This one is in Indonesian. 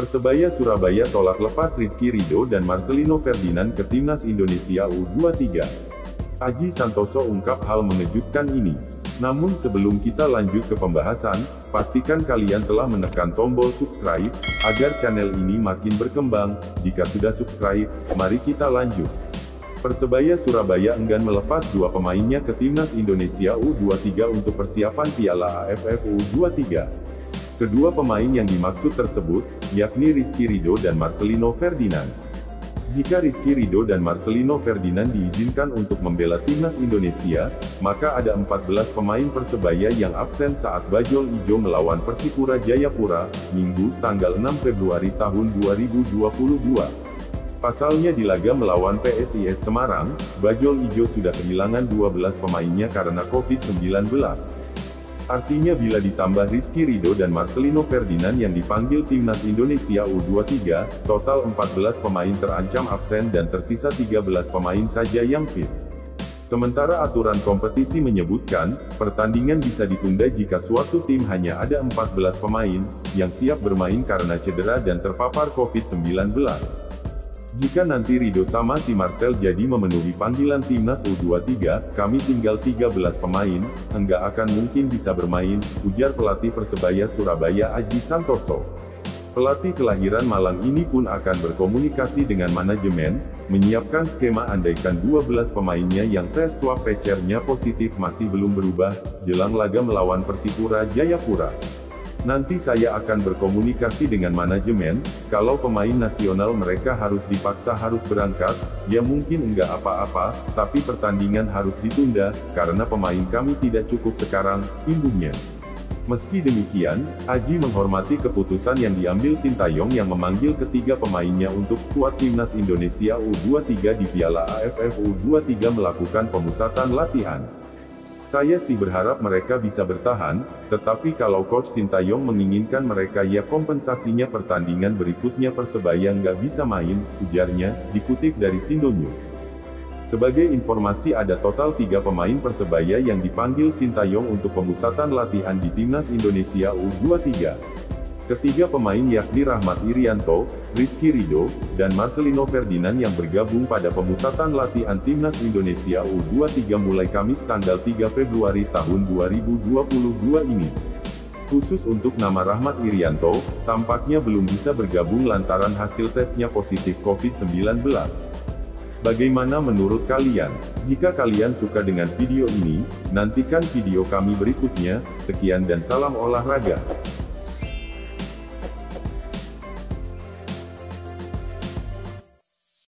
Persebaya Surabaya tolak lepas Rizky Ridho dan Marcelino Ferdinand ke Timnas Indonesia U23. Aji Santoso ungkap hal mengejutkan ini. Namun sebelum kita lanjut ke pembahasan, pastikan kalian telah menekan tombol subscribe, agar channel ini makin berkembang. Jika sudah subscribe, mari kita lanjut. Persebaya Surabaya enggan melepas dua pemainnya ke Timnas Indonesia U23 untuk persiapan Piala AFF U23. Kedua pemain yang dimaksud tersebut, yakni Rizky Ridho dan Marcelino Ferdinand. Jika Rizky Ridho dan Marcelino Ferdinand diizinkan untuk membela timnas Indonesia, maka ada 14 pemain Persebaya yang absen saat Bajul Ijo melawan Persipura Jayapura, Minggu, tanggal 6 Februari tahun 2022. Pasalnya di laga melawan PSIS Semarang, Bajul Ijo sudah kehilangan 12 pemainnya karena COVID-19. Artinya bila ditambah Rizky Ridho dan Marcelino Ferdinand yang dipanggil timnas Indonesia U23, total 14 pemain terancam absen dan tersisa 13 pemain saja yang fit. Sementara aturan kompetisi menyebutkan, pertandingan bisa ditunda jika suatu tim hanya ada 14 pemain, yang siap bermain karena cedera dan terpapar COVID-19. Jika nanti Rido sama si Marcel jadi memenuhi panggilan timnas U23, kami tinggal 13 pemain, enggak akan mungkin bisa bermain, ujar pelatih Persebaya Surabaya Aji Santoso. Pelatih kelahiran Malang ini pun akan berkomunikasi dengan manajemen, menyiapkan skema andaikan 12 pemainnya yang tes swab PCR-nya positif masih belum berubah, jelang laga melawan Persipura Jayapura. Nanti saya akan berkomunikasi dengan manajemen, kalau pemain nasional mereka harus dipaksa harus berangkat, ya mungkin enggak apa-apa, tapi pertandingan harus ditunda, karena pemain kami tidak cukup sekarang, imbuhnya. Meski demikian, Aji menghormati keputusan yang diambil Sintayong yang memanggil ketiga pemainnya untuk skuad timnas Indonesia U23 di Piala AFF U23 melakukan pemusatan latihan. Saya sih berharap mereka bisa bertahan, tetapi kalau Coach Sintayong menginginkan mereka ya kompensasinya pertandingan berikutnya Persebaya nggak bisa main, ujarnya, dikutip dari Sindo News. Sebagai informasi ada total tiga pemain Persebaya yang dipanggil Sintayong untuk pemusatan latihan di Timnas Indonesia U23. Ketiga pemain yakni Rahmat Irianto, Rizky Ridho, dan Marcelino Ferdinand yang bergabung pada pemusatan latihan Timnas Indonesia U23 mulai Kamis tanggal 3 Februari tahun 2022 ini. Khusus untuk nama Rahmat Irianto, tampaknya belum bisa bergabung lantaran hasil tesnya positif COVID-19. Bagaimana menurut kalian? Jika kalian suka dengan video ini, nantikan video kami berikutnya. Sekian dan salam olahraga.